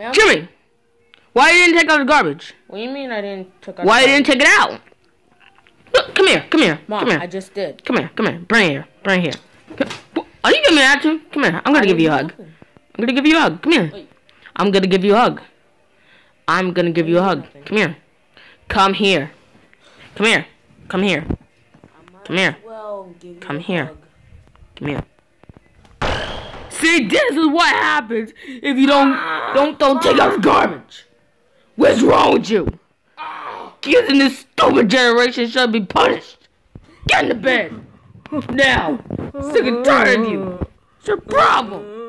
Ma'am? Jimmy, why you didn't take out the garbage? What do you mean I didn't took out? Why you didn't take it out? Look, come here, come here, Mom, come here, I just did. come here, come here. Bring it here, bring it here. Come- Are you giving me an attitude? Come here. I'm gonna I give you a hug. nothing. I'm gonna give you a hug. Come here. Wait. I'm gonna give you a hug. I'm gonna give you a hug. Come here. Come here. Come here. Come here. Come here. Come here. hug. Come here. See, this is what happens if you don't don't don't take out the garbage. What's wrong with you? Kids in this stupid generation should be punished. Get in the bed now. Sick and tired of you. It's your problem.